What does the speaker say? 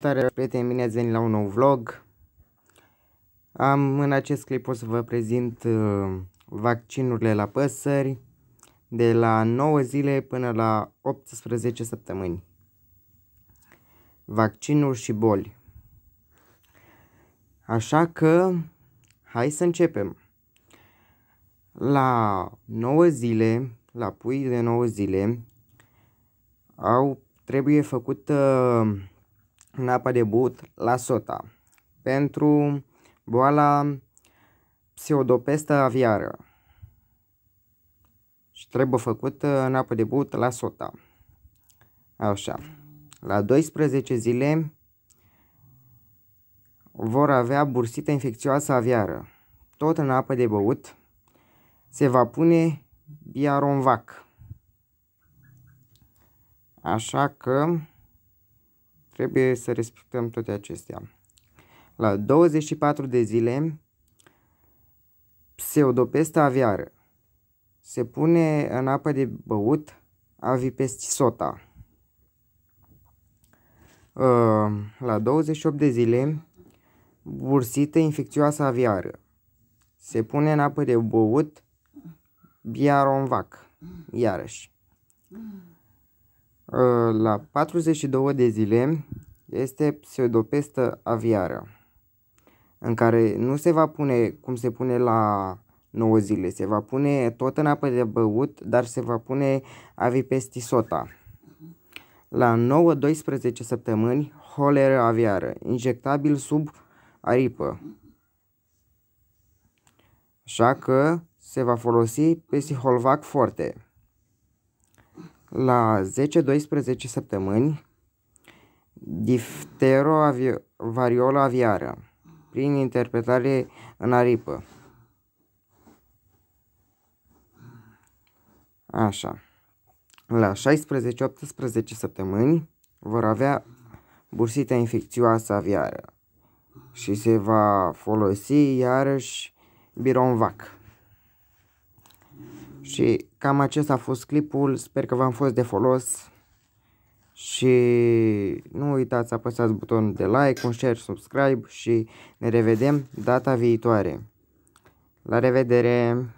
Salutare prieteni, bine ați venit la un nou vlog. Am în acest clip o să vă prezint uh, vaccinurile la păsări de la 9 zile până la 18 săptămâni. Vaccinuri și boli. Așa că hai să începem. La 9 zile, la pui de 9 zile, au trebuie făcută uh, în apă de but la sota pentru boala pseudopestă aviară și trebuie făcută în apă de but la sota. Așa. La 12 zile vor avea bursită infecțioasă aviară. Tot în apă de băut se va pune biaronvac. Așa că Trebuie să respectăm toate acestea. La 24 de zile, pseudopesta aviară se pune în apă de băut avipestisota. Ă, la 28 de zile, bursită infecțioasă aviară se pune în apă de băut biaronvac, iarăși. Ă, la 42 de zile este pseudopestă aviară, în care nu se va pune cum se pune la 9 zile, se va pune tot în apă de băut, dar se va pune avipestisota. La 9-12 săptămâni, holeră aviară, injectabil sub aripă. Așa că se va folosi pesiholvac forte la 10-12 săptămâni difterovariola aviară prin interpretare în aripă. Așa. La 16-18 săptămâni vor avea bursita infecțioasă aviară și se va folosi iarăși bironvac. Și cam acesta a fost clipul, sper că v-am fost de folos și nu uitați să apăsați butonul de like, un share, subscribe și ne revedem data viitoare. La revedere!